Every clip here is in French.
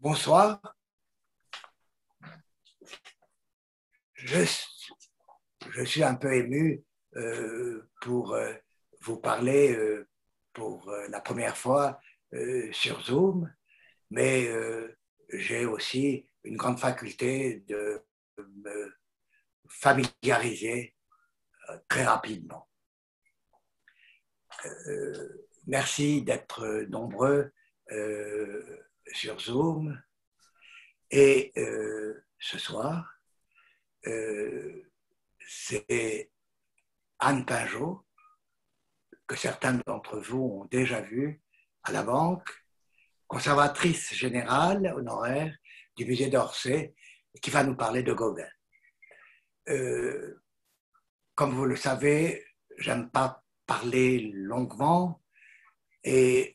Bonsoir. Je, je, suis un peu ému euh, pour euh, vous parler euh, pour la première fois sur Zoom, mais j'ai aussi une grande faculté de me familiariser très rapidement. Merci d'être nombreux sur Zoom. Et euh, ce soir, euh, c'est Anne Pinjot, que certains d'entre vous ont déjà vu à la banque, conservatrice générale honoraire du musée d'Orsay, qui va nous parler de Gauguin. Euh, comme vous le savez, j'aime pas parler longuement et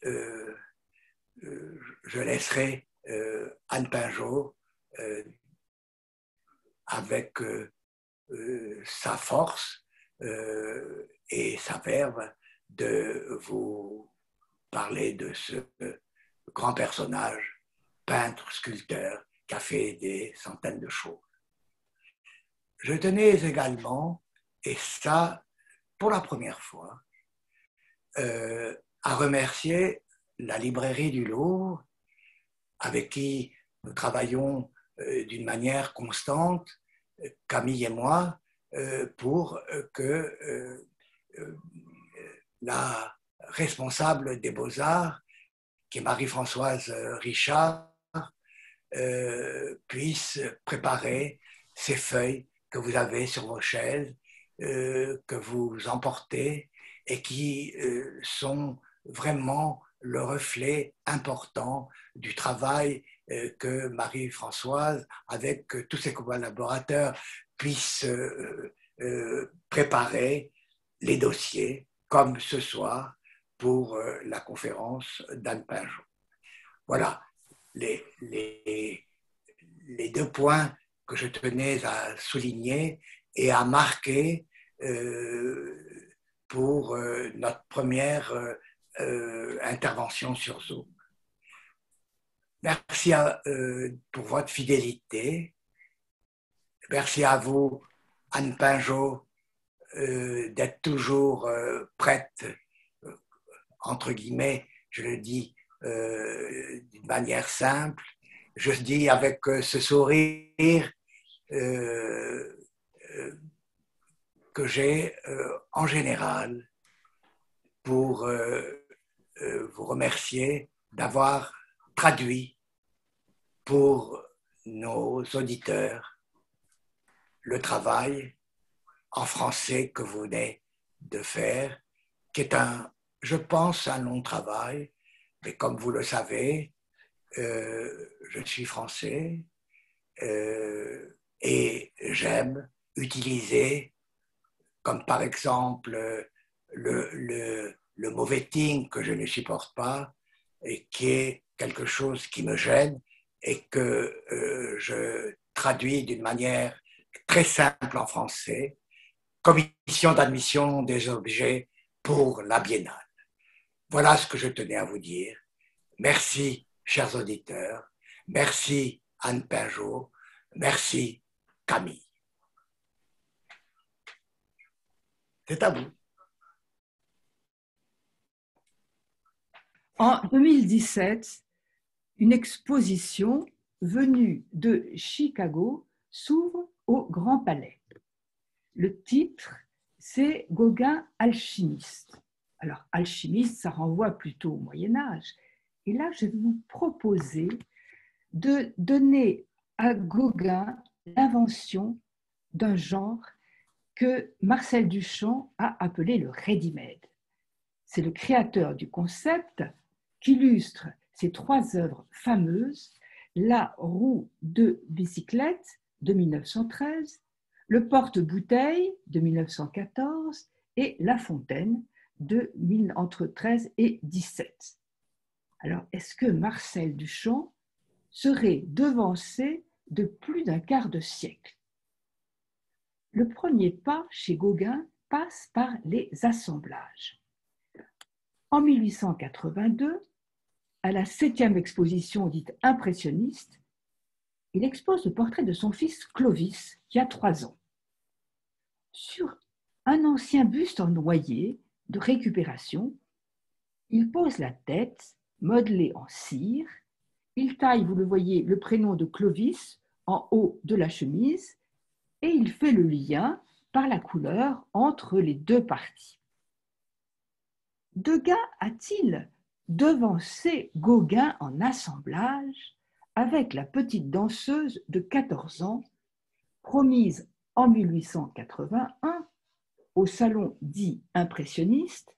je laisserai euh, Anne Pinjot euh, avec euh, sa force et sa verve de vous parler de ce grand personnage, peintre, sculpteur, qui a fait des centaines de choses. Je tenais également, et ça pour la première fois, euh, à remercier la librairie du Louvre, avec qui nous travaillons euh, d'une manière constante, Camille et moi, euh, pour que la responsable des beaux-arts, qui est Marie-Françoise Richard, euh, puisse préparer ces feuilles que vous avez sur vos chaises, euh, que vous emportez et qui euh, sont vraiment le reflet important du travail euh, que Marie-Françoise, avec tous ses collaborateurs, puisse euh, euh, préparer les dossiers, comme ce soir pour euh, la conférence d'Anne Pinjot. Voilà les, les, deux points que je tenais à souligner et à marquer euh, pour euh, notre première euh, intervention sur Zoom. Merci à, pour votre fidélité. Merci à vous, Anne Pinjot, d'être toujours prête entre guillemets, je le dis euh, d'une manière simple, je dis avec euh, ce sourire euh, euh que j'ai euh, en général pour euh, vous remercier d'avoir traduit pour nos auditeurs le travail en français que vous venez de faire, qui est un je pense, un long travail, mais comme vous le savez, euh, je suis français euh, et j'aime utiliser, comme par exemple le, le, le mauvais ting que je ne supporte pas et qui est quelque chose qui me gêne et que euh, je traduis d'une manière très simple en français, commission d'admission des objets pour la biennale. Voilà ce que je tenais à vous dire. Merci, chers auditeurs. Merci, Anne Pinjot. Merci, Camille. C'est à vous. En 2017, une exposition venue de Chicago s'ouvre au Grand Palais. Le titre, c'est Gauguin alchimiste. Alors, alchimiste, ça renvoie plutôt au Moyen Âge. Et là, je vais vous proposer de donner à Gauguin l'invention d'un genre que Marcel Duchamp a appelé le ready-made. C'est le créateur du concept qui illustre ces trois œuvres fameuses, La roue de bicyclette de 1913, Le porte-bouteille de 1914 et La fontaine de entre 13 et 17. Alors, est-ce que Marcel Duchamp serait devancé de plus d'un quart de siècle? Le premier pas chez Gauguin passe par les assemblages. En 1882, à la septième exposition dite impressionniste, il expose le portrait de son fils Clovis, qui a trois ans. Sur un ancien buste en noyer de récupération, il pose la tête, modelée en cire, il taille, vous le voyez, le prénom de Clovis en haut de la chemise et il fait le lien par la couleur entre les deux parties. Degas a-t-il devancé Gauguin en assemblage avec la petite danseuse de 14 ans, promise en 1881 au salon dit impressionniste,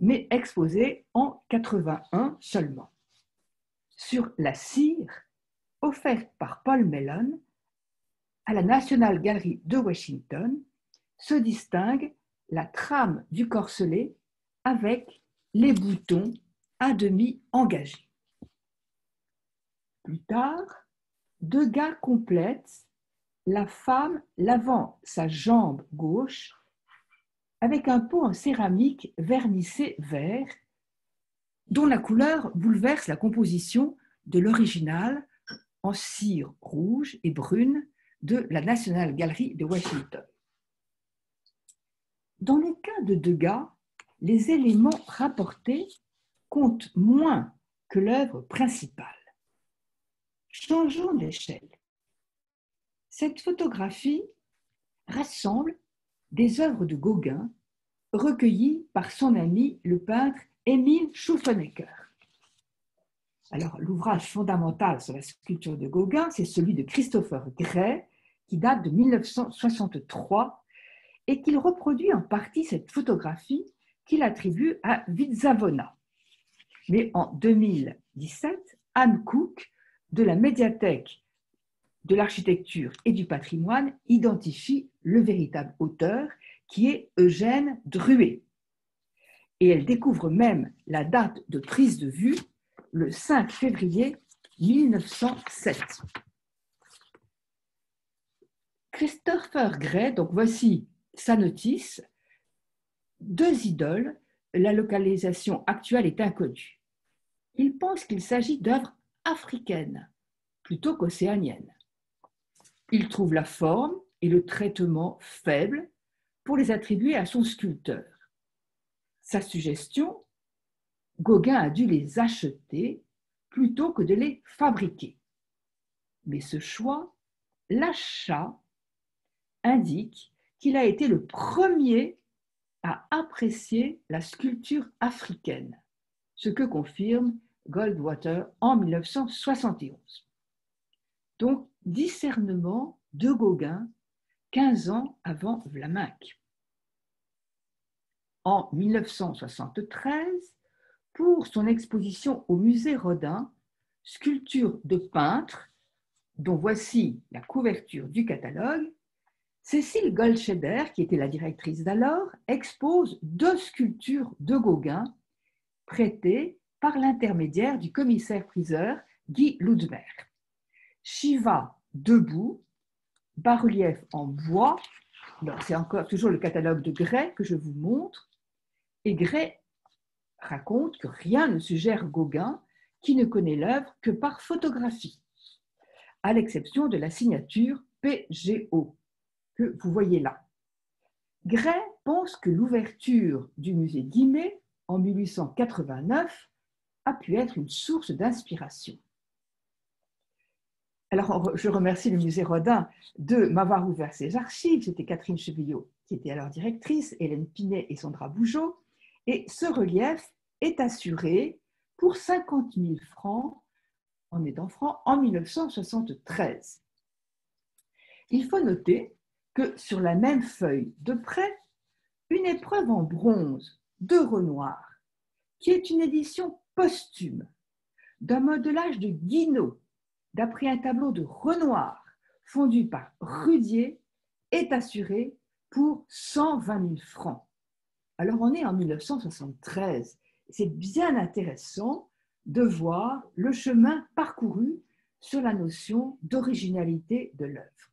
mais exposée en 81 seulement. Sur la cire, offerte par Paul Mellon à la National Gallery de Washington, se distingue la trame du corselet avec les boutons à demi engagés. Plus tard, Degas complète la femme lavant sa jambe gauche avec un pot en céramique vernissé vert dont la couleur bouleverse la composition de l'original en cire rouge et brune de la National Gallery de Washington. Dans le cas de Degas, les éléments rapportés comptent moins que l'œuvre principale. Changeons d'échelle. Cette photographie rassemble des œuvres de Gauguin recueillies par son ami le peintre Émile Schufenecker. Alors, l'ouvrage fondamental sur la sculpture de Gauguin, c'est celui de Christopher Gray, qui date de 1963 et qu'il reproduit en partie cette photographie qu'il attribue à Vizavona. Mais en 2017, Anne Cook de la médiathèque de l'architecture et du patrimoine identifie le véritable auteur qui est Eugène Druet. Et elle découvre même la date de prise de vue, le 5 février 1907. Christopher Gray, donc voici sa notice, deux idoles, la localisation actuelle est inconnue. Il pense qu'il s'agit d'œuvres africaines plutôt qu'océaniennes. Il trouve la forme et le traitement faible pour les attribuer à son sculpteur. Sa suggestion, Gauguin a dû les acheter plutôt que de les fabriquer. Mais ce choix, l'achat, indique qu'il a été le premier à apprécier la sculpture africaine, ce que confirme Goldwater en 1971. Donc, discernement de Gauguin 15 ans avant Vlaminck. En 1973, pour son exposition au musée Rodin, Sculpture de peintre, dont voici la couverture du catalogue, Cécile Goldscheder, qui était la directrice d'alors, expose deux sculptures de Gauguin prêtées par l'intermédiaire du commissaire-priseur Guy Ludmer. Shiva debout, bas-relief en bois, c'est encore toujours le catalogue de Gray que je vous montre, et Gray raconte que rien ne suggère Gauguin qui ne connaît l'œuvre que par photographie, à l'exception de la signature PGO que vous voyez là. Gray pense que l'ouverture du musée Guimet en 1889 a pu être une source d'inspiration. Alors, je remercie le musée Rodin de m'avoir ouvert ses archives. C'était Catherine Chevillot qui était alors directrice, Hélène Pinet et Sandra Bougeot. Et ce relief est assuré pour 50 000 francs en étant francs en 1973. Il faut noter que sur la même feuille de près, une épreuve en bronze de Renoir, qui est une édition posthume d'un modelage de Guinaud, d'après un tableau de Renoir fondu par Rudier, est assurée pour 120 000 francs. Alors on est en 1973. C'est bien intéressant de voir le chemin parcouru sur la notion d'originalité de l'œuvre.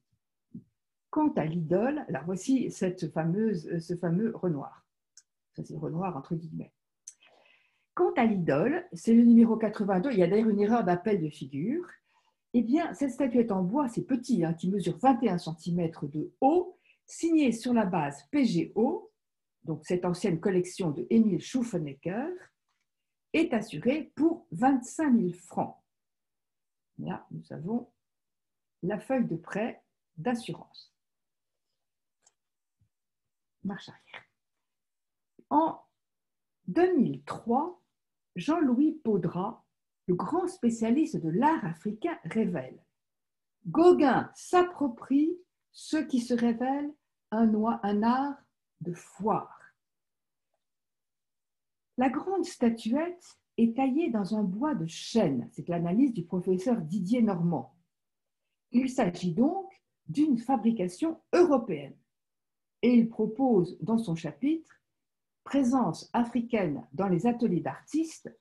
Quant à l'idole, alors voici ce fameux Renoir. Ça, c'est Renoir entre guillemets. Quant à l'idole, c'est le numéro 82, il y a d'ailleurs une erreur d'appel de figure. Eh bien, cette statuette en bois, c'est petit, hein, qui mesure 21 cm de haut, signée sur la base PGO, donc cette ancienne collection de Émile Schuffenecker, est assurée pour 25 000 francs. Là, nous avons la feuille de prêt d'assurance. Marche arrière. En 2003, Jean-Louis Paudra, le grand spécialiste de l'art africain, révèle Gauguin s'approprie ce qui se révèle un, un art de foire. La grande statuette est taillée dans un bois de chêne. C'est l'analyse du professeur Didier Normand. Il s'agit donc d'une fabrication européenne. Et il propose dans son chapitre Présence africaine dans les ateliers d'artistes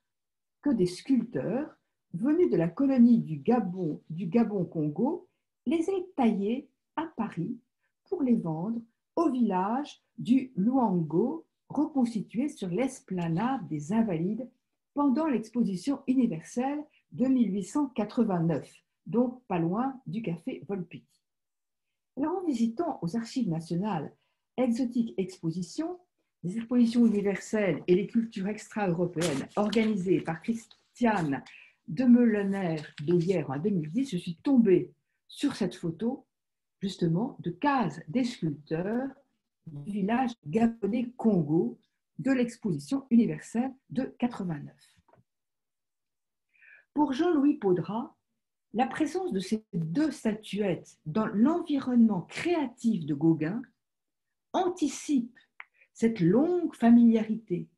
que des sculpteurs venus de la colonie du Gabon, du Gabon-Congo les aient taillés à Paris pour les vendre au village du Luango reconstitué sur l'esplanade des Invalides pendant l'exposition universelle de 1889, donc pas loin du café Volpi. Alors en visitant aux archives nationales Exotique Exposition, les expositions universelles et les cultures extra-européennes organisées par Christiane Demeulener d'Audière en 2010, je suis tombée sur cette photo justement de cases des sculpteurs du village gabonais Congo de l'exposition universelle de 89. Pour Jean-Louis Paudra, la présence de ces deux statuettes dans l'environnement créatif de Gauguin anticipe cette longue familiarité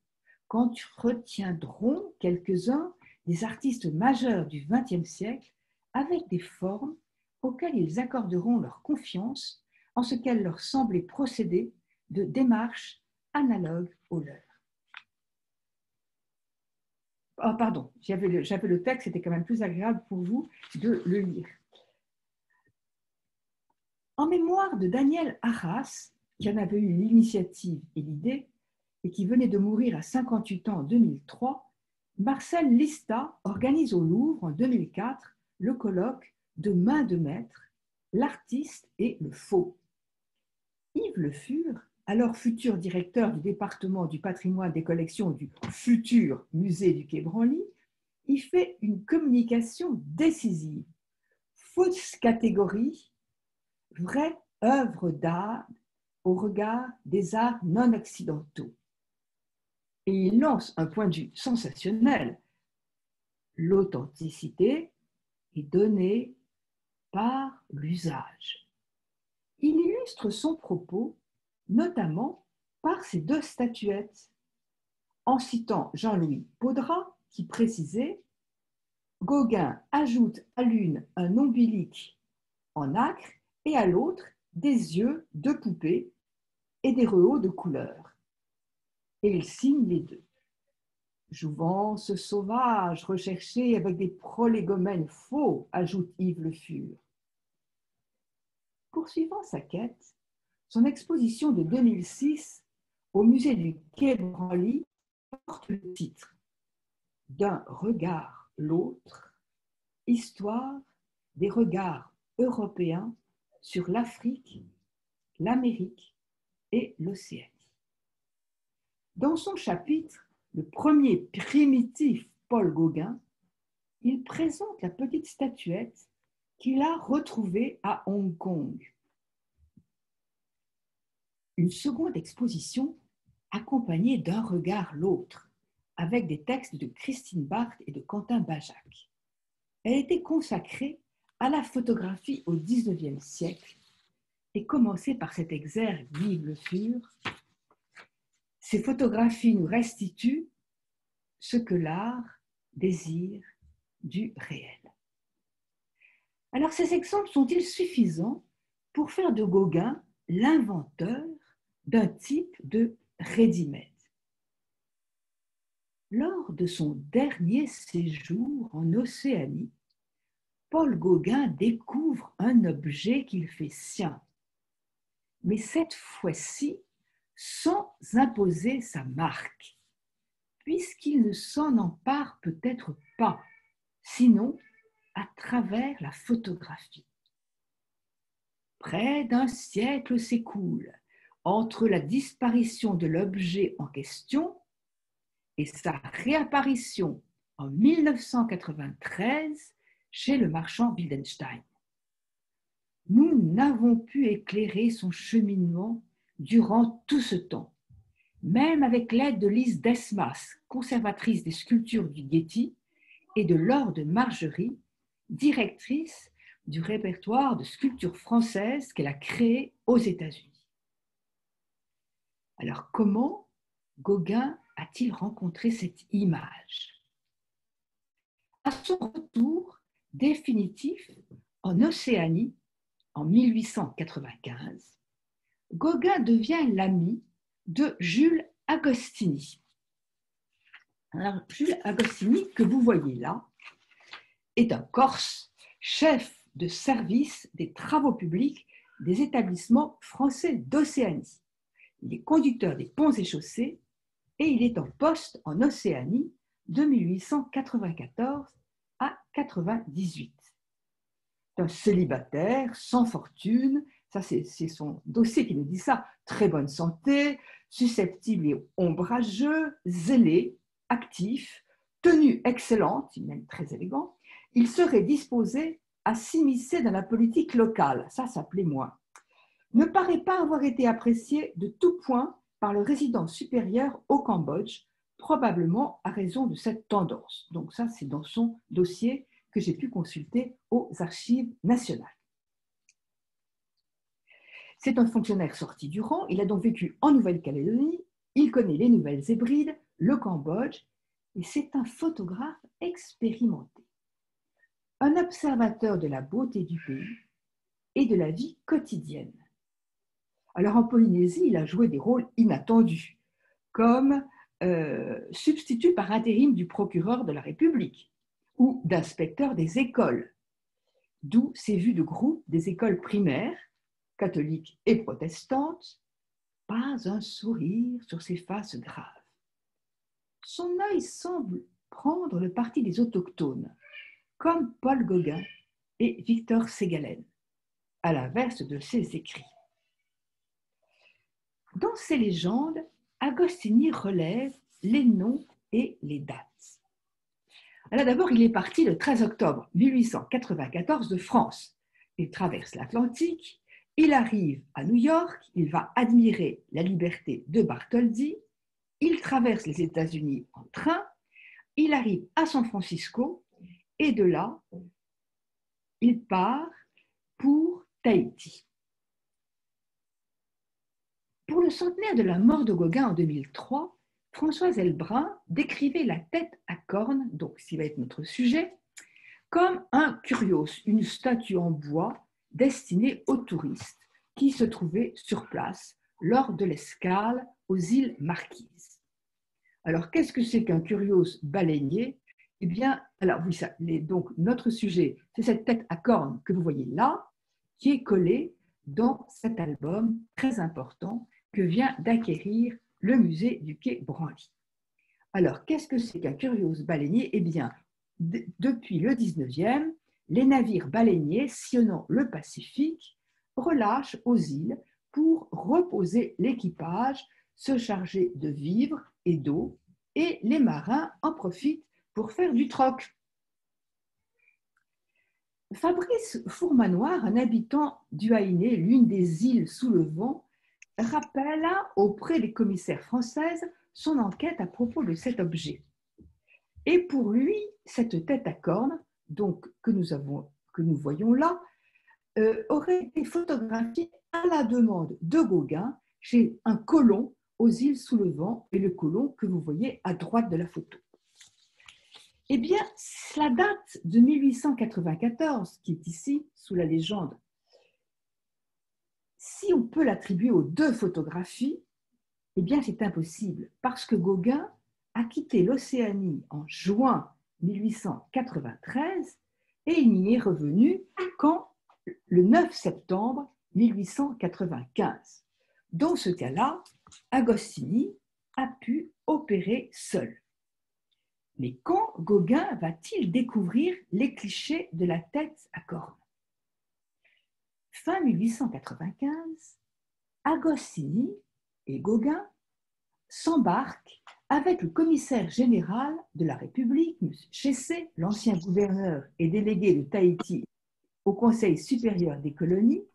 qu'entretiendront quelques-uns des artistes majeurs du XXe siècle avec des formes auxquelles ils accorderont leur confiance en ce qu'elle leur semblait procéder de démarches analogues aux leurs. Oh, pardon, j'avais le, le texte, c'était quand même plus agréable pour vous de le lire. En mémoire de Daniel Arras, qui en avait eu l'initiative et l'idée, et qui venait de mourir à 58 ans en 2003, Marcel Lista organise au Louvre en 2004 le colloque de main de maître, l'artiste et le faux. Yves Le Fur, alors futur directeur du département du patrimoine des collections du futur musée du Quai Branly, y fait une communication décisive. Fausse catégorie, vraie œuvre d'art au regard des arts non occidentaux. Et il lance un point de vue sensationnel. L'authenticité est donnée par l'usage. Il illustre son propos notamment par ces deux statuettes, en citant Jean-Louis Paudra qui précisait Gauguin ajoute à l'une un ombilic en acre et à l'autre des yeux de poupée et des rehauts de couleur. Et il signe les deux. Jouvence sauvage recherchée avec des prolégomènes faux, ajoute Yves Le Fur. Poursuivant sa quête, son exposition de 2006 au musée du Quai Branly porte le titre D'un regard l'autre, histoire des regards européens sur l'Afrique, l'Amérique Dans son chapitre, le premier primitif Paul Gauguin, il présente la petite statuette qu'il a retrouvé à Hong Kong. Une seconde exposition accompagnée d'un regard l'autre, avec des textes de Christine Barthes et de Quentin Bajac. Elle était consacrée à la photographie au XIXe siècle et commencée par cet exergue Yves Le Fur. Ces photographies nous restituent ce que l'art désire du réel. Alors ces exemples sont-ils suffisants pour faire de Gauguin l'inventeur d'un type de ready-made? Lors de son dernier séjour en Océanie, Paul Gauguin découvre un objet qu'il fait sien, mais cette fois-ci sans imposer sa marque. puisqu'il ne s'en empare peut-être pas, sinon à travers la photographie. Près d'un siècle s'écoule entre la disparition de l'objet en question et sa réapparition en 1993 chez le marchand Wildenstein. N'avons pu éclairer son cheminement durant tout ce temps, même avec l'aide de Lise Desmas, conservatrice des sculptures du Getty, et de Laure de Margerie, directrice du répertoire de sculptures françaises qu'elle a créé aux États-Unis. Alors comment Gauguin a-t-il rencontré cette image? À son retour définitif en Océanie en 1895, Gauguin devient l'ami de Jules Agostini. Jules Agostini, que vous voyez là, est un Corse, chef de service des travaux publics des établissements français d'Océanie. Il est conducteur des ponts et chaussées et il est en poste en Océanie de 1894 à 98. Un célibataire, sans fortune, ça c'est son dossier qui nous dit ça, très bonne santé, susceptible et ombrageux, zélé, actif, tenue excellente, même très élégant, il serait disposé à s'immiscer dans la politique locale, ça s'appelait moins, ne paraît pas avoir été apprécié de tout point par le résident supérieur au Cambodge, probablement à raison de cette tendance. Donc ça, c'est dans son dossier que j'ai pu consulter aux archives nationales. C'est un fonctionnaire sorti du rang, il a donc vécu en Nouvelle-Calédonie, il connaît les Nouvelles Hébrides, le Cambodge, et c'est un photographe expérimenté un observateur de la beauté du pays et de la vie quotidienne. Alors en Polynésie, il a joué des rôles inattendus, comme euh, substitut par intérim du procureur de la République ou d'inspecteur des écoles, d'où ses vues de groupe des écoles primaires, catholiques et protestantes, pas un sourire sur ses faces graves. Son œil semble prendre le parti des autochtones, comme Paul Gauguin et Victor Ségalen, à l'inverse de ses écrits. Dans ces légendes, Agostini relève les noms et les dates. Alors d'abord, il est parti le 13 octobre 1894 de France. Il traverse l'Atlantique, il arrive à New York, il va admirer la liberté de Bartholdi, il traverse les États-Unis en train, il arrive à San Francisco et de là, il part pour Tahiti. Pour le centenaire de la mort de Gauguin en 2003, Françoise Elbrun décrivait la tête à cornes, donc ce qui va être notre sujet, comme un curios, une statue en bois destinée aux touristes qui se trouvaient sur place lors de l'escale aux îles Marquises. Alors, qu'est-ce que c'est qu'un curios baleinier eh bien, alors oui, ça, donc notre sujet, c'est cette tête à cornes que vous voyez là, qui est collée dans cet album très important que vient d'acquérir le musée du Quai Branly. Alors, qu'est-ce que c'est qu'un curieux baleinier? Eh bien, depuis le 19e, les navires baleiniers sillonnant le Pacifique relâchent aux îles pour reposer l'équipage, se charger de vivres et d'eau, et les marins en profitent pour faire du troc. Fabrice Fourmanoir, un habitant du Haïné, l'une des îles sous le vent, rappela auprès des commissaires françaises son enquête à propos de cet objet. Et pour lui, cette tête à cornes, donc que nous, avons, que nous voyons là, euh, aurait été photographiée à la demande de Gauguin chez un colon aux îles sous le vent, et le colon que vous voyez à droite de la photo. Eh bien, la date de 1894, qui est ici sous la légende, si on peut l'attribuer aux deux photographies, eh bien c'est impossible, parce que Gauguin a quitté l'Océanie en juin 1893 et il n'y est revenu qu'en le 9 septembre 1895. Dans ce cas-là, Agostini a pu opérer seul. Mais quand Gauguin va-t-il découvrir les clichés de la tête à cornes Fin 1895, Agostini et Gauguin s'embarquent avec le commissaire général de la République, M. Chessé, l'ancien gouverneur et délégué de Tahiti au Conseil supérieur des colonies,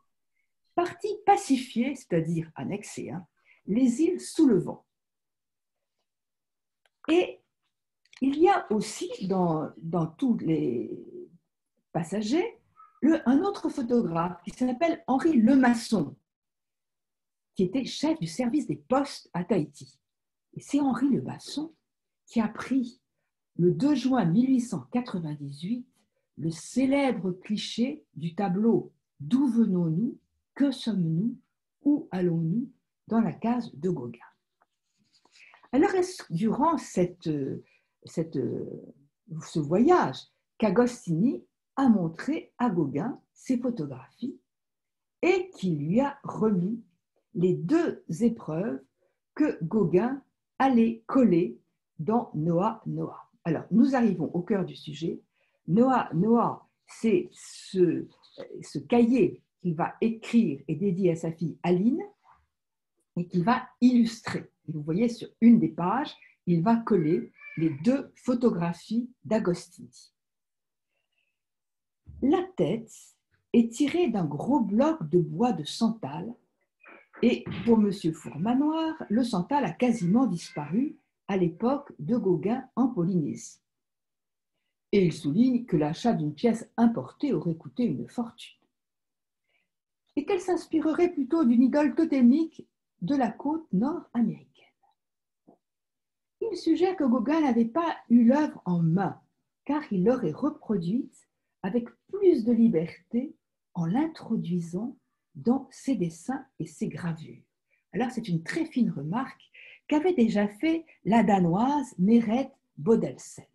parti pacifier, c'est-à-dire annexer, hein, les îles sous le vent. Et il y a aussi dans, dans tous les passagers un autre photographe qui s'appelle Henri Lemasson, qui était chef du service des postes à Tahiti. Et c'est Henri Lemasson qui a pris le 2 juin 1898 le célèbre cliché du tableau D'où venons-nous Que sommes-nous Où allons-nous dans la case de Gauguin. Alors, durant cette, cette, ce voyage qu'Agostini a montré à Gauguin ses photographies et qui lui a remis les deux épreuves que Gauguin allait coller dans Noah Noah. Alors, nous arrivons au cœur du sujet. Noah Noah, c'est ce, ce cahier qu'il va écrire et dédier à sa fille Aline et qu'il va illustrer. vous voyez sur une des pages, il va coller les deux photographies d'Agostini. La tête est tirée d'un gros bloc de bois de santal et pour M. Fourmanoir, le santal a quasiment disparu à l'époque de Gauguin en Polynésie. Et il souligne que l'achat d'une pièce importée aurait coûté une fortune. Et qu'elle s'inspirerait plutôt d'une idole totémique de la côte nord-américaine. Il suggère que Gauguin n'avait pas eu l'œuvre en main, car il l'aurait reproduite avec plus de liberté en l'introduisant dans ses dessins et ses gravures. Alors c'est une très fine remarque qu'avait déjà fait la danoise Meret Bodelsen.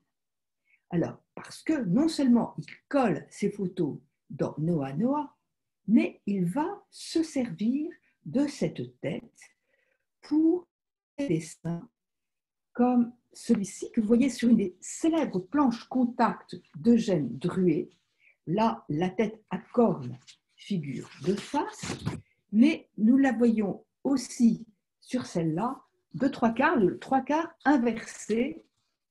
Alors, parce que non seulement il colle ses photos dans Noah Noah, mais il va se servir de cette tête pour des dessins comme celui-ci que vous voyez sur une des célèbres planches contact d'Eugène Druet. Là, la tête à cornes figure de face, mais nous la voyons aussi sur celle-là de trois quarts, de trois quarts inversé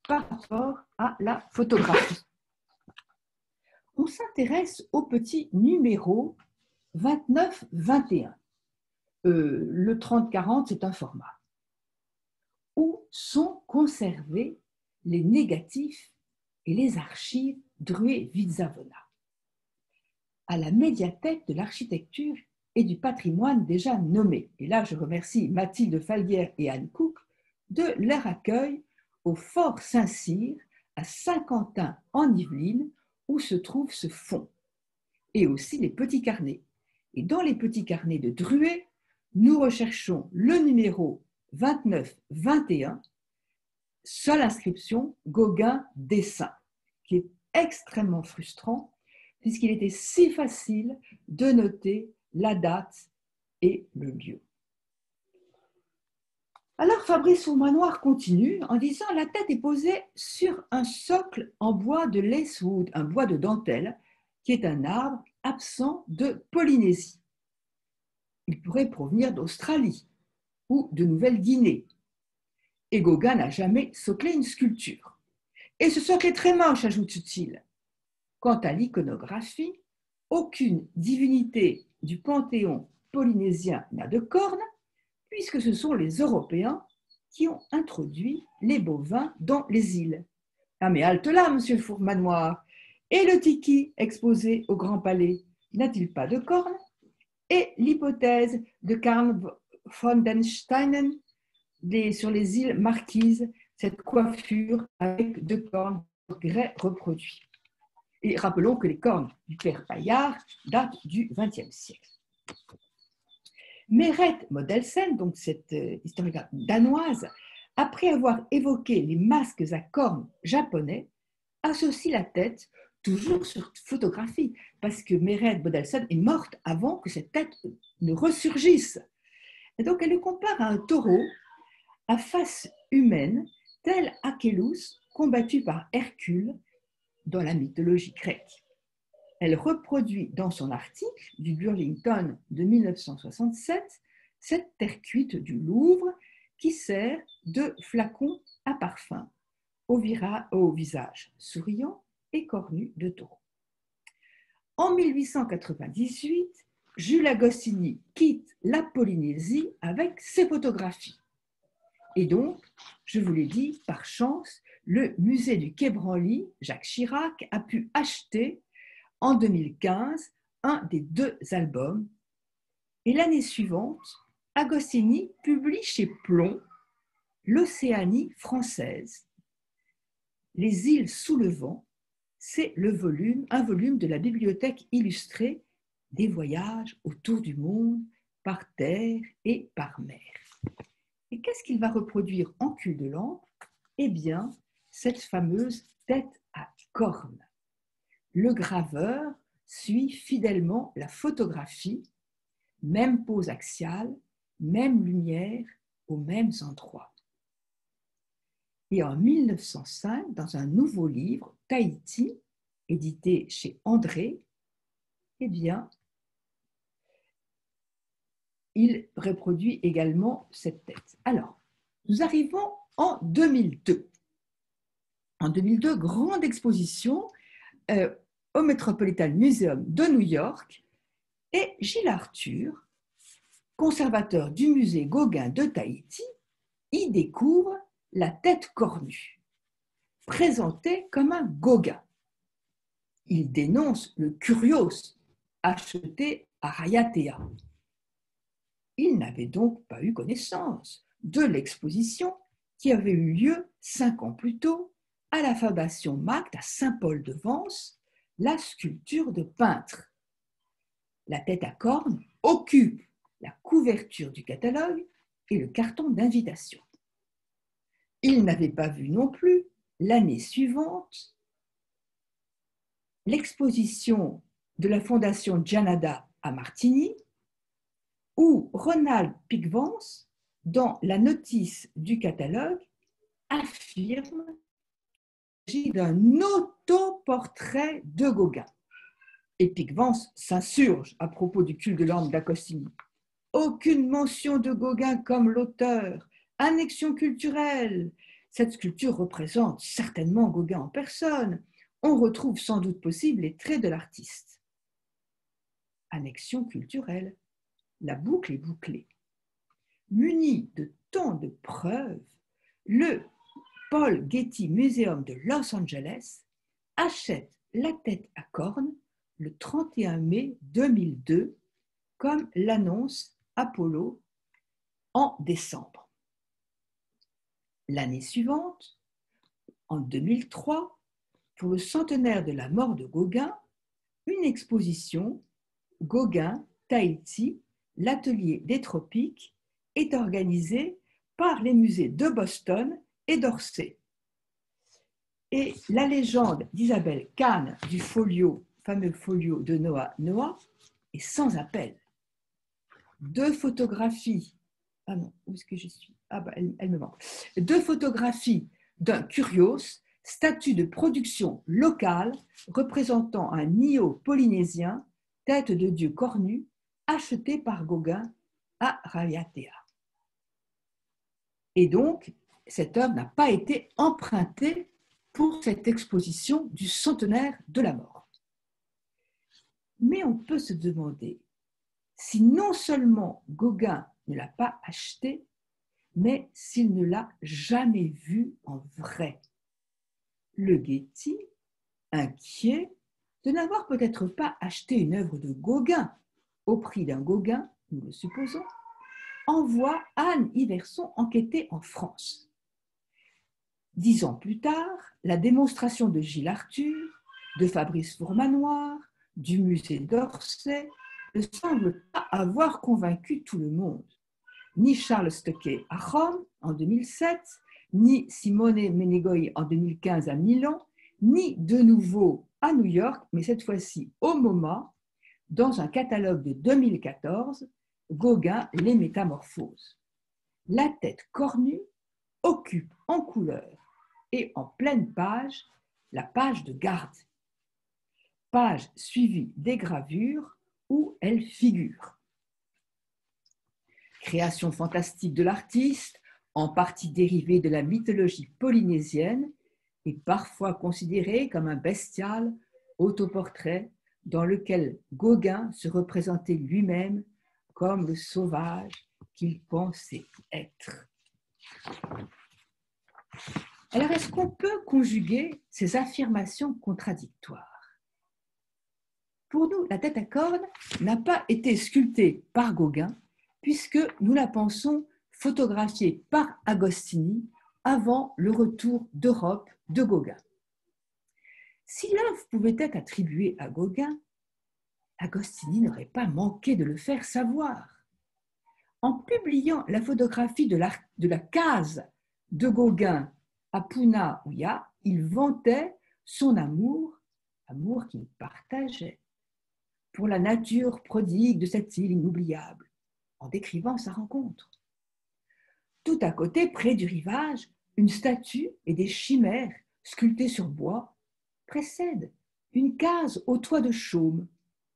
par rapport à la photographie. On s'intéresse au petit numéro 29-21. Euh, le 30-40, c'est un format sont conservés les négatifs et les archives Druet-Vizavona à la médiathèque de l'architecture et du patrimoine déjà nommé. Et là, je remercie Mathilde Falguière et Anne Cook de leur accueil au Fort Saint-Cyr à Saint-Quentin en Yvelines, où se trouve ce fonds, et aussi les petits carnets. Et dans les petits carnets de Druet, nous recherchons le numéro 29-21, seule inscription Gauguin dessin, qui est extrêmement frustrant puisqu'il était si facile de noter la date et le lieu. Alors Fabrice Manoir continue en disant La tête est posée sur un socle en bois de lacewood, un bois de dentelle, qui est un arbre absent de Polynésie. Il pourrait provenir d'Australie ou de Nouvelle-Guinée. Et Gauguin n'a jamais soclé une sculpture. Et ce socle est très moche, ajoute-t-il. Quant à l'iconographie, aucune divinité du panthéon polynésien n'a de cornes, puisque ce sont les Européens qui ont introduit les bovins dans les îles. Ah mais halte là, monsieur Fourmanoir Et le tiki exposé au Grand Palais n'a-t-il pas de cornes Et l'hypothèse de Karl von den Steinen sur les îles Marquises, cette coiffure avec deux cornes reproduits. Et rappelons que les cornes du père Bayard datent du XXe siècle. Meret Modelsen, donc cette euh, historique danoise, après avoir évoqué les masques à cornes japonais, associe la tête toujours sur photographie, parce que Meret Modelsen est morte avant que cette tête ne ressurgisse. Et donc elle le compare à un taureau à face humaine, tel Achelous combattue par Hercule dans la mythologie grecque. Elle reproduit dans son article du Burlington de 1967 cette terre cuite du Louvre qui sert de flacon à parfum au, au visage souriant et cornu de taureau. En 1898, Jules Agostini quitte la Polynésie avec ses photographies. Et donc, je vous l'ai dit, par chance, le musée du Quai Branly, Jacques Chirac, a pu acheter en 2015 un des deux albums. Et l'année suivante, Agostini publie chez Plomb L'Océanie française. Les îles sous le vent, c'est le volume, un volume de la bibliothèque illustrée des voyages autour du monde par terre et par mer. Et qu'est-ce qu'il va reproduire en cul de lampe? Eh bien, cette fameuse tête à cornes. Le graveur suit fidèlement la photographie, même pose axiale, même lumière, aux mêmes endroits. Et en 1905, dans un nouveau livre, Tahiti, édité chez André, eh bien, il reproduit également cette tête. Alors, nous arrivons en 2002. En 2002, grande exposition euh, au Metropolitan Museum de New York et Gilles Arthur, conservateur du musée Gauguin de Tahiti, y découvre la tête cornue, présentée comme un Gauguin. Il dénonce le curios acheté à Rayatea il n'avait donc pas eu connaissance de l'exposition qui avait eu lieu cinq ans plus tôt à la Fondation Magde à Saint-Paul-de-Vence, la sculpture de peintre. La tête à cornes occupe la couverture du catalogue et le carton d'invitation. Il n'avait pas vu non plus l'année suivante l'exposition de la Fondation Janada à Martigny où Ronald Picvance, dans la notice du catalogue, affirme qu'il s'agit d'un autoportrait de Gauguin. Et Picvance s'insurge à propos du culte de l'âme d'Acostini. Aucune mention de Gauguin comme l'auteur, annexion culturelle. Cette sculpture représente certainement Gauguin en personne. On retrouve sans doute possible les traits de l'artiste. Annexion culturelle la boucle est bouclée. Muni de tant de preuves, le Paul Getty Museum de Los Angeles achète la tête à cornes le 31 mai 2002, comme l'annonce Apollo en décembre. L'année suivante, en 2003, pour le centenaire de la mort de Gauguin, une exposition Gauguin, Tahiti, l'atelier des tropiques est organisé par les musées de Boston et d'Orsay. Et la légende d'Isabelle Kahn du folio, fameux folio de Noah Noah, est sans appel. Deux photographies, d'un curios, statue de production locale représentant un nio polynésien, tête de dieu cornu, acheté par Gauguin à Rayatea. Et donc, cette œuvre n'a pas été empruntée pour cette exposition du centenaire de la mort. Mais on peut se demander si non seulement Gauguin ne l'a pas acheté, mais s'il ne l'a jamais vu en vrai. Le Getty, inquiet de n'avoir peut-être pas acheté une œuvre de Gauguin, au prix d'un Gauguin, nous le supposons, envoie Anne Iverson enquêter en France. Dix ans plus tard, la démonstration de Gilles Arthur, de Fabrice Fourmanoir, du musée d'Orsay ne semble pas avoir convaincu tout le monde. Ni Charles Stockey à Rome en 2007, ni Simone Menegoi en 2015 à Milan, ni de nouveau à New York, mais cette fois-ci au MoMA, dans un catalogue de 2014, Gauguin les métamorphoses. La tête cornue occupe en couleur et en pleine page, la page de garde. Page suivie des gravures où elle figure. Création fantastique de l'artiste, en partie dérivée de la mythologie polynésienne et parfois considérée comme un bestial autoportrait dans lequel Gauguin se représentait lui-même comme le sauvage qu'il pensait être. Alors, est-ce qu'on peut conjuguer ces affirmations contradictoires? Pour nous, la tête à cornes n'a pas été sculptée par Gauguin, puisque nous la pensons photographiée par Agostini avant le retour d'Europe de Gauguin. Si l'œuvre pouvait être attribuée à Gauguin, Agostini n'aurait pas manqué de le faire savoir. En publiant la photographie de la, case de Gauguin à Puna Ouya, il vantait son amour, amour qu'il partageait, pour la nature prodigue de cette île inoubliable, en décrivant sa rencontre. Tout à côté, près du rivage, une statue et des chimères sculptées sur bois précèdent une case au toit de chaume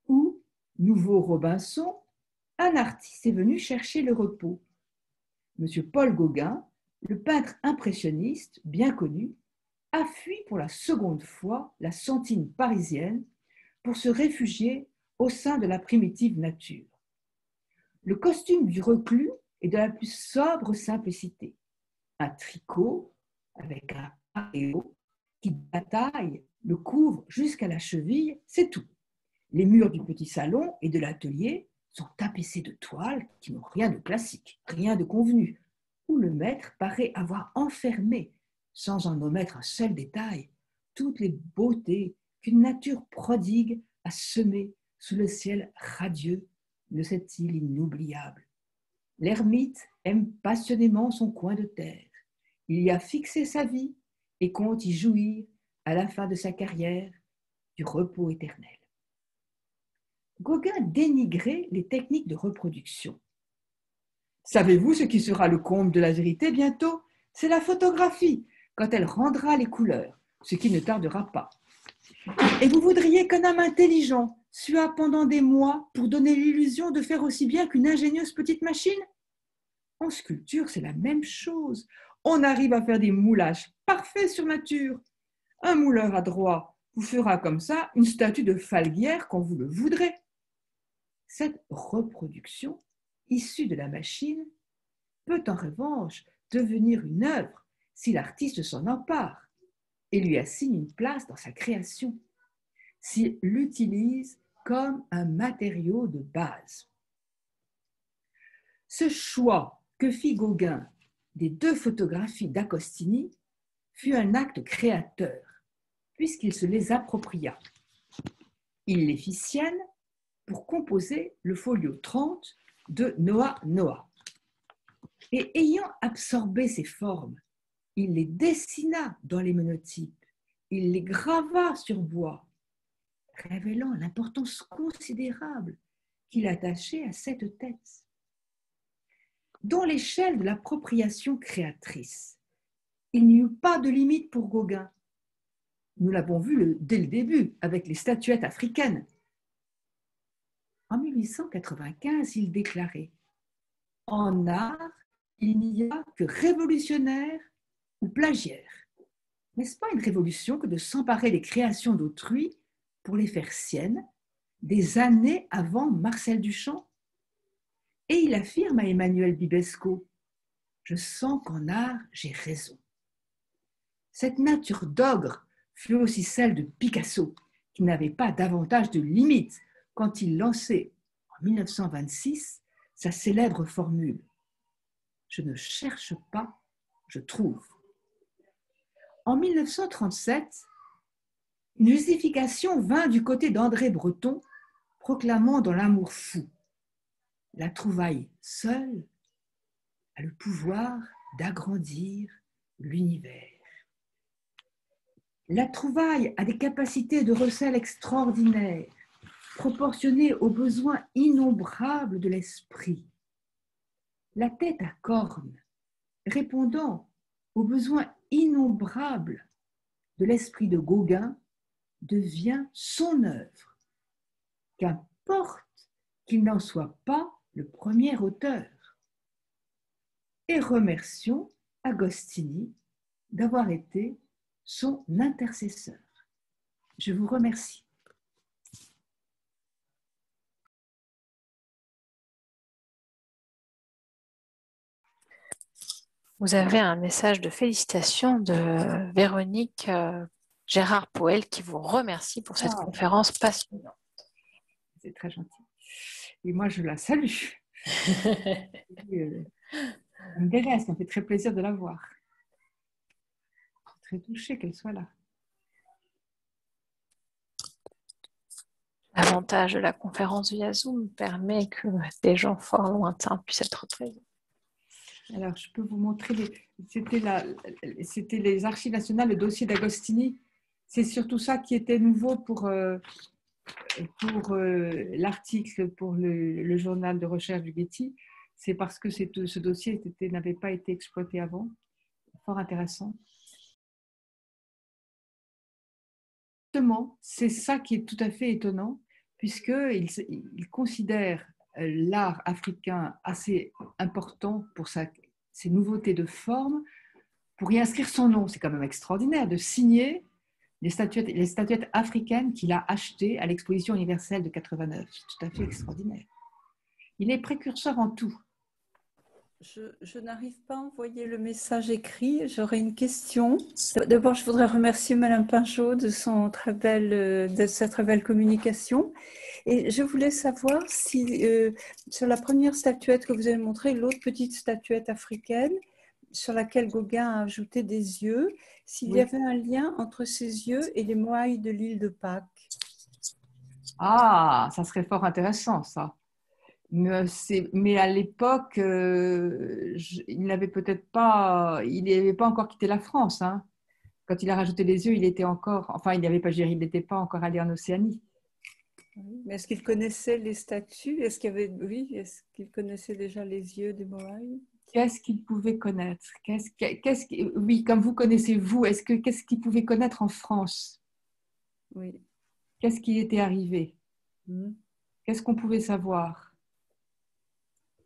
où, nouveau Robinson, un artiste est venu chercher le repos. Monsieur Paul Gauguin, le peintre impressionniste bien connu, a fui pour la seconde fois la sentine parisienne pour se réfugier au sein de la primitive nature. Le costume du reclus est de la plus sobre simplicité. Un tricot avec un haut qui bataille le couvre jusqu'à la cheville, c'est tout. Les murs du petit salon et de l'atelier sont tapissés de toiles qui n'ont rien de classique, rien de convenu, où le maître paraît avoir enfermé, sans en omettre un seul détail, toutes les beautés qu'une nature prodigue a semées sous le ciel radieux de cette île inoubliable. L'ermite aime passionnément son coin de terre. Il y a fixé sa vie et compte y jouir à la fin de sa carrière du repos éternel. Gauguin dénigrait les techniques de reproduction. Savez-vous ce qui sera le comble de la vérité bientôt? C'est la photographie, quand elle rendra les couleurs, ce qui ne tardera pas. Et vous voudriez qu'un homme intelligent sua pendant des mois pour donner l'illusion de faire aussi bien qu'une ingénieuse petite machine? En sculpture, c'est la même chose. On arrive à faire des moulages parfaits sur nature. Un mouleur adroit vous fera comme ça une statue de Falguière quand vous le voudrez. Cette reproduction, issue de la machine, peut en revanche devenir une œuvre si l'artiste s'en empare et lui assigne une place dans sa création, s'il l'utilise comme un matériau de base. Ce choix que fit Gauguin des deux photographies d'Acostini fut un acte créateur, puisqu'il se les appropria. Il les fit siennes pour composer le folio 30 de Noah Noah. Et ayant absorbé ces formes, il les dessina dans les monotypes, il les grava sur bois, révélant l'importance considérable qu'il attachait à cette tête. Dans l'échelle de l'appropriation créatrice, il n'y eut pas de limite pour Gauguin. Nous l'avons vu dès le début avec les statuettes africaines en 1895, il déclarait En art, il n'y a que révolutionnaire ou plagiaire. N'est-ce pas une révolution que de s'emparer des créations d'autrui pour les faire siennes des années avant Marcel Duchamp? Et il affirme à Emmanuel Bibesco Je sens qu'en art, j'ai raison. Cette nature d'ogre fut aussi celle de Picasso, qui n'avait pas davantage de limites quand il lançait en 1926 sa célèbre formule Je ne cherche pas, je trouve. En 1937, une justification vint du côté d'André Breton, proclamant dans l'amour fou La trouvaille seule a le pouvoir d'agrandir l'univers. La trouvaille a des capacités de recel extraordinaires proportionnée aux besoins innombrables de l'esprit. La tête à cornes, répondant aux besoins innombrable de l'esprit de Gauguin devient son œuvre. Qu'importe qu'il n'en soit pas le premier auteur. Et remercions Agostini d'avoir été son intercesseur. Je vous remercie. Vous avez un message de félicitations de Véronique euh, Gérard Poel qui vous remercie pour cette Ah. conférence passionnante. C'est très gentil. Et moi, je la salue. Euh, Ça me délaisse, ça me fait très plaisir de la voir. Très touchée qu'elle soit là. L'avantage de la conférence via Zoom permet que des gens fort lointains puissent être présents. Alors, je peux vous montrer, les- c'était, la- c'était les archives nationales, le dossier d'Agostini. C'est surtout ça qui était nouveau pour, euh, pour euh, l'article pour le, le journal de recherche du Getty. C'est parce que ce dossier n'avait pas été exploité avant. Fort intéressant. C'est ça qui est tout à fait étonnant, puisqu'il il considère euh, l'art africain assez important pour ses nouveautés de forme, pour y inscrire son nom. C'est quand même extraordinaire de signer les statuettes, les statuettes africaines qu'il a achetées à l'exposition universelle de 89. C'est tout à fait extraordinaire. Il est précurseur en tout. Je, je n'arrive pas à envoyer le message écrit. J'aurais une question. D'abord, je voudrais remercier Madame Pinchot de, son très belle, euh, de sa très belle communication. Et je voulais savoir si, euh, sur la première statuette que vous avez montrée, l'autre petite statuette africaine, sur laquelle Gauguin a ajouté des yeux, s'il Oui. y avait un lien entre ces yeux et les moailles de l'île de Pâques. Ah, ça serait fort intéressant, ça. Mais, c'est- mais à l'époque, euh, il n'avait peut-être pas, il n'avait pas encore quitté la France. hein. Quand il a rajouté les yeux, il était encore, enfin, il n'avait pas, dire, il n'était pas encore allé en Océanie. Mais est-ce qu'il connaissait les statues? Est-ce qu'il avait, oui, est-ce qu'il connaissait déjà les yeux des moailles Qu'est-ce qu'il pouvait connaître? Qu'est-ce que- qu'est-ce que- Oui, comme vous connaissez vous, est-ce que qu'est-ce qu'il pouvait connaître en France? Oui. Qu'est-ce qui était arrivé? Hmm. Qu'est-ce qu'on pouvait savoir?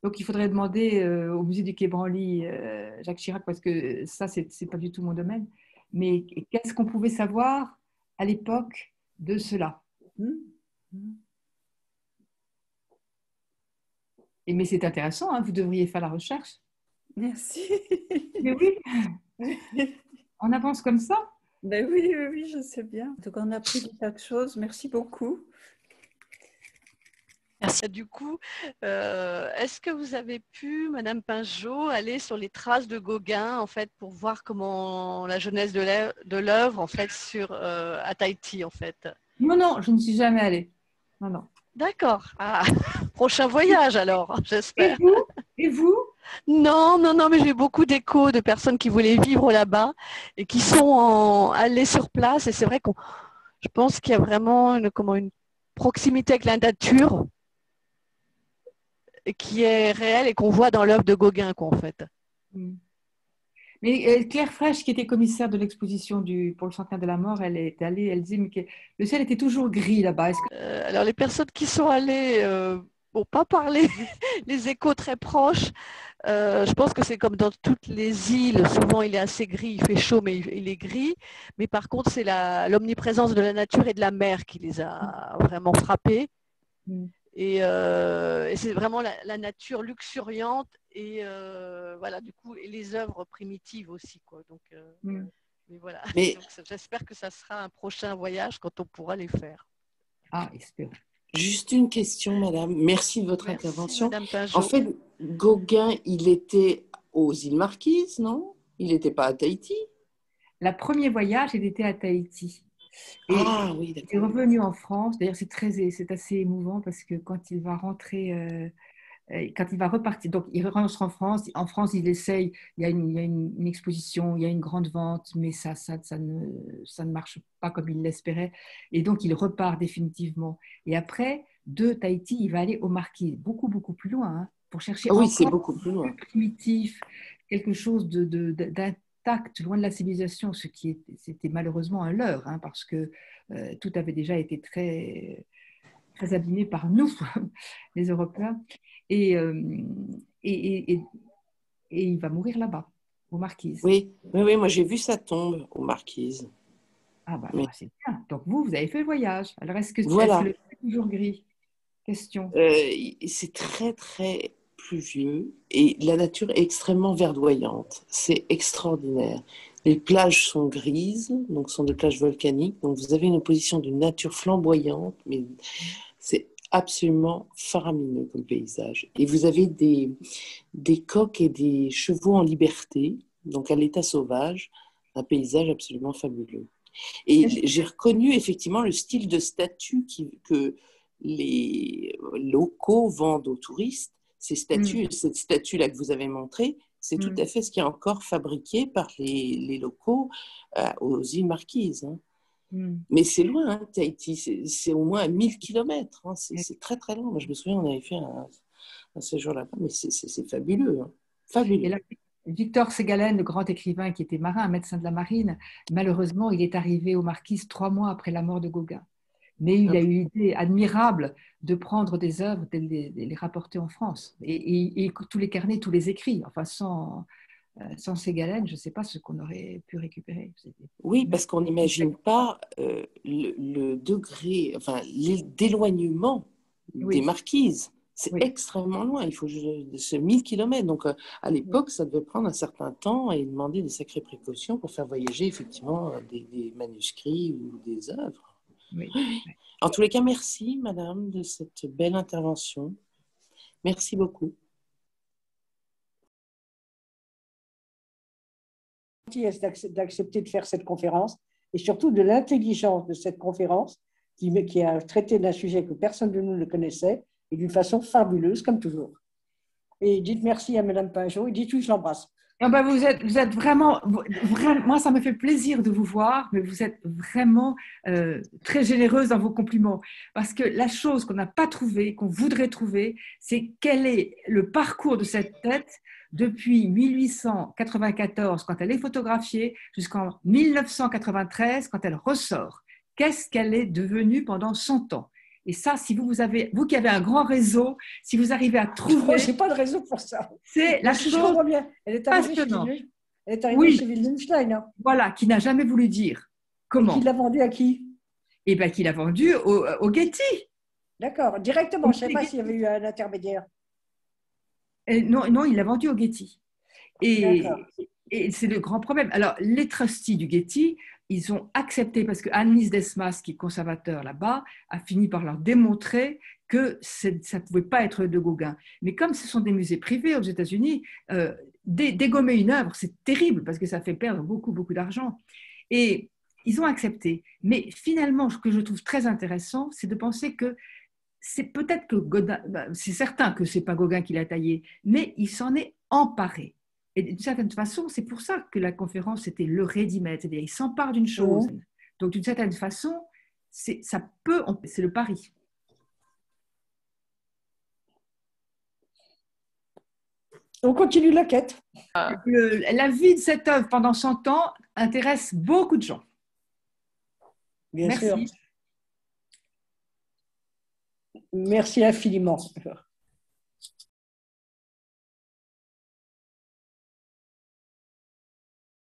Donc, il faudrait demander euh, au musée du Quai Branly, euh, Jacques Chirac, parce que ça, c'est n'est pas du tout mon domaine. Mais qu'est-ce qu'on pouvait savoir à l'époque de cela? Hmm? Hmm? Et, Mais c'est intéressant, hein, vous devriez faire la recherche. Merci. Mais oui, on avance comme ça? Ben oui, oui, oui, je sais bien. Donc on a appris des tas de choses. Merci beaucoup. Merci. Du coup, euh, est-ce que vous avez pu, Madame Pinjot, aller sur les traces de Gauguin, en fait, pour voir comment la jeunesse de l'œuvre- en fait, sur euh, à Tahiti, en fait? Non, non, je ne suis jamais allée. Non, non. D'accord. Ah, prochain voyage alors, Et j'espère. vous? Et vous? Non, non, non, mais j'ai eu beaucoup d'échos de personnes qui voulaient vivre là-bas et qui sont en- allées sur place. Et c'est vrai qu'on, je pense qu'il y a vraiment une, comment, une proximité avec la nature et qui est réelle et qu'on voit dans l'œuvre de Gauguin, quoi, en fait. Hmm. Mais euh, Claire Fraîche, qui était commissaire de l'exposition du, pour le centenaire de la mort, elle est allée, elle dit que le ciel était toujours gris là-bas. Que- Euh, alors, les personnes qui sont allées euh, n'ont pas parlé les échos très proches. Euh, je pense que c'est comme dans toutes les îles. Souvent, il est assez gris, il fait chaud, mais il, est gris. Mais par contre, c'est l'omniprésence de la nature et de la mer qui les a vraiment frappés. Mm. Et, euh, et c'est vraiment la, la nature luxuriante et euh, voilà, du coup, et les œuvres primitives aussi. Quoi. Donc, euh, Mm. mais voilà. Mais- j'espère que ça sera un prochain voyage quand on pourra les faire. Ah, espérons. Juste une question, madame. Merci de votre Merci, intervention. En fait, Gauguin, il était aux îles Marquises, non? Il n'était pas à Tahiti? Le premier voyage, il était à Tahiti. Et Ah oui, il est revenu en France. D'ailleurs, c'est très, c'est assez émouvant parce que quand il va rentrer, euh, euh, quand il va repartir, donc il rentre en France. En France, il essaye. Il y a une, il y a une- une exposition, il y a une grande vente, mais ça, ça, ça ne, ça ne marche pas comme il l'espérait. Et donc, il repart définitivement. Et après, de Tahiti, il va aller au Marquis, beaucoup, beaucoup plus loin, hein, pour chercher Ah oui, c'est beaucoup plus loin. plus primitif, quelque chose de, de- de- loin de la civilisation, ce qui c'était malheureusement un leurre, hein, parce que euh, tout avait déjà été très, très abîmé par nous, les Européens. Et, euh, et, et, et, il va mourir là-bas, aux Marquises. Oui, oui, oui moi j'ai vu sa tombe aux Marquises. Ah bah, c'est bien. Donc vous, vous avez fait le voyage. Alors est-ce que, voilà. le toujours gris? Question. Euh, c'est très très pluvieux et la nature est extrêmement verdoyante. C'est extraordinaire. Les plages sont grises, donc sont des plages volcaniques. Donc vous avez une opposition d'une nature flamboyante, mais c'est absolument faramineux comme paysage. Et vous avez des, des coqs et des chevaux en liberté, donc à l'état sauvage, un paysage absolument fabuleux. Et j'ai reconnu effectivement le style de statue qui, que les locaux vendent aux touristes. Ces statues, mm. cette statue-là que vous avez montrée, c'est tout mm. à fait ce qui est encore fabriqué par les, les locaux euh, aux îles Marquises. Hein. Mm. Mais c'est loin, hein, Tahiti, c'est au moins 1000 km. Hein. C'est très très loin. Moi, je me souviens, on avait fait un, séjour là-bas, mais c'est fabuleux. Fabuleux. Victor Ségalen, le grand écrivain qui était marin, un médecin de la marine, malheureusement, il est arrivé aux Marquises trois mois après la mort de Gauguin. Mais il a eu l'idée admirable de prendre des œuvres, de les, rapporter en France. Et, tous les carnets, tous les écrits. Enfin, sans, euh, sans Ségalen, je ne sais pas ce qu'on aurait pu récupérer. Oui, parce qu'on n'imagine pas euh, le, degré, enfin, d'éloignement des marquises. C'est extrêmement loin, il faut ce 1000 km. Donc, euh, à l'époque, ça devait prendre un certain temps et demander des sacrées précautions pour faire voyager effectivement des manuscrits ou des œuvres. En tous les cas, merci, madame, de cette belle intervention. Merci beaucoup. d'accepter de faire cette conférence et surtout de l'intelligence de cette conférence qui, qui a traité d'un sujet que personne de nous ne connaissait et d'une façon fabuleuse, comme toujours. Et dites merci à Madame Pinjot et dites oui, je l'embrasse. Bah, vous, êtes, vous êtes vraiment, vraiment, moi ça me fait plaisir de vous voir, mais vous êtes vraiment euh, très généreuse dans vos compliments. Parce que la chose qu'on n'a pas trouvée, qu'on voudrait trouver, c'est quel est le parcours de cette tête depuis 1894, quand elle est photographiée, jusqu'en 1993, quand elle ressort. Qu'est-ce qu'elle est devenue pendant 100 ans? Et ça, si vous, vous avez, vous qui avez un grand réseau, si vous arrivez à trouver. Je n'ai pas de réseau pour ça. C'est la chose. Bien. Elle est arrivée chez, elle est arrivée chez Wittgenstein. Hein. Voilà, qui n'a jamais voulu dire. Comment Qui l'a vendu à qui? Eh bien, qui l'a vendu au, au Getty. D'accord, directement. Je ne sais pas s'il y avait eu un intermédiaire. non, non, il l'a vendu au Getty. Et, et c'est le grand problème. Alors, les trustees du Getty ils ont accepté, parce que Annelise Desmas, qui est conservateur là-bas, a fini par leur démontrer que ça ne pouvait pas être de Gauguin. Mais comme ce sont des musées privés aux États-Unis, euh, dégommer une œuvre, c'est terrible parce que ça fait perdre beaucoup, beaucoup d'argent. Et ils ont accepté. Mais finalement, ce que je trouve très intéressant, c'est de penser que c'est peut-être que bah, c'est certain que c'est pas Gauguin qui l'a taillé, mais il s'en est emparé. Et d'une certaine façon, c'est pour ça que la conférence était le ready-made, c'est-à-dire il s'empare d'une chose. Donc d'une certaine façon, c'est ça peut, c'est le pari. On continue la quête. la vie de cette œuvre pendant 100 ans intéresse beaucoup de gens. Bien Merci. Sûr. Merci infiniment.